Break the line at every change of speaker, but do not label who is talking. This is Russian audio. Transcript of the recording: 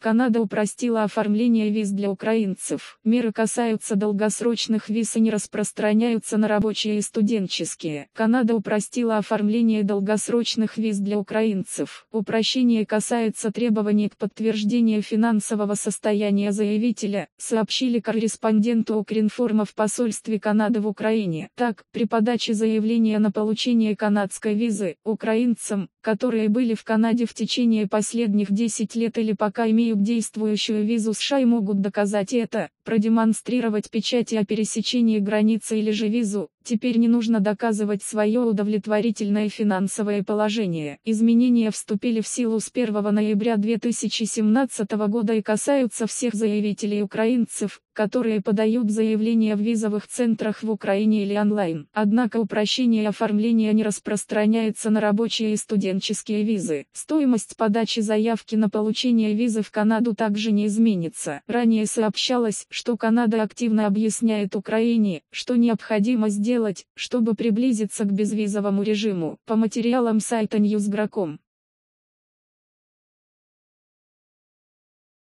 Канада упростила оформление виз для украинцев. Меры касаются долгосрочных виз и не распространяются на рабочие и студенческие. Канада упростила оформление долгосрочных виз для украинцев. Упрощение касается требований к подтверждению финансового состояния заявителя, сообщили корреспонденту Укринформа в посольстве Канады в Украине. Так, при подаче заявления на получение канадской визы, украинцам, которые были в Канаде в течение последних 10 лет или пока имеют имеют действующую визу США и могут доказать это, продемонстрировать печати о пересечении границы или же визу, теперь не нужно доказывать свое удовлетворительное финансовое положение. Изменения вступили в силу с 1 ноября 2017 года и касаются всех заявителей украинцев, которые подают заявления в визовых центрах в Украине или онлайн. Однако упрощение оформления не распространяется на рабочие и студенческие визы. Стоимость подачи заявки на получение визы в Канаду также не изменится. Ранее сообщалось, что Канада активно объясняет Украине, что необходимо сделать, чтобы приблизиться к безвизовому режиму. По материалам сайта Newsgro.com.